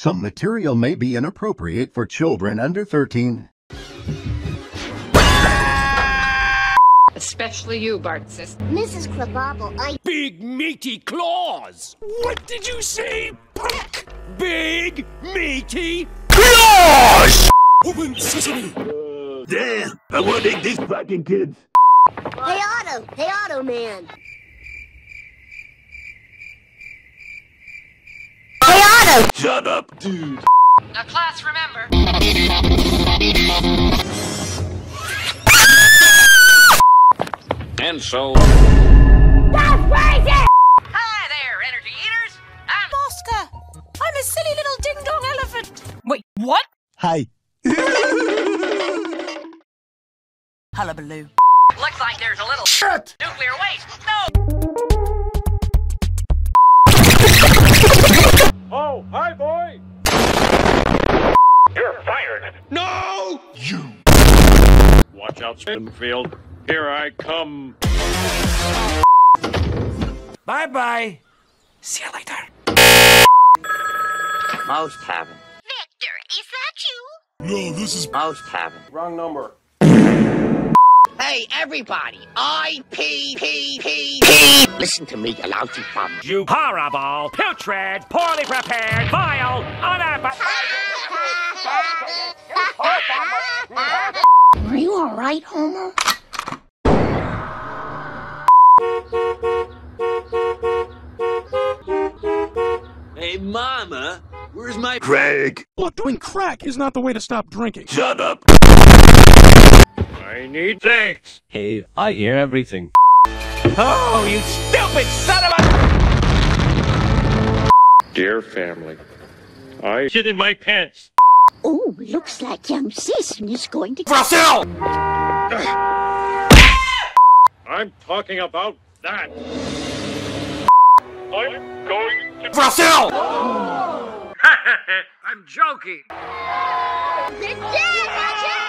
Some material may be inappropriate for children under 13. Especially you, Bartsis. Mrs. Krabappel, I Big meaty claws! What did you say, punk? Big meaty claws! Open sesame! Damn, I want to take these fucking kids. Hey Otto, hey Otto man. Hey Shut up, dude. Now, class, remember. And so... That's crazy! Hi there, energy eaters. I'm Oscar! I'm a silly little ding-dong elephant! Wait, what? Hi. Hullabaloo. Looks like there's a little Shut! nuclear waste. No. Watch out, Springfield. Here I come. Bye-bye. See you later. Moe's Tavern. Victor, is that you? No, this is. Moe's Tavern. Wrong number. Hey, everybody! I P P P P. Listen to me, you lousy bum. You horrible, putrid, poorly prepared, vile, unappetizing... Are you alright, Homer? Hey, Mama, where's my. Craig! Look, doing crack is not the way to stop drinking. Shut up! I need thanks. Hey, I hear everything. Oh, you stupid son of a... Dear family, I shit in my pants. Oh, looks like young Sisson is going to Brazil! I'm talking about that. I'm going to Brazil! I'm joking. Dad, watch it!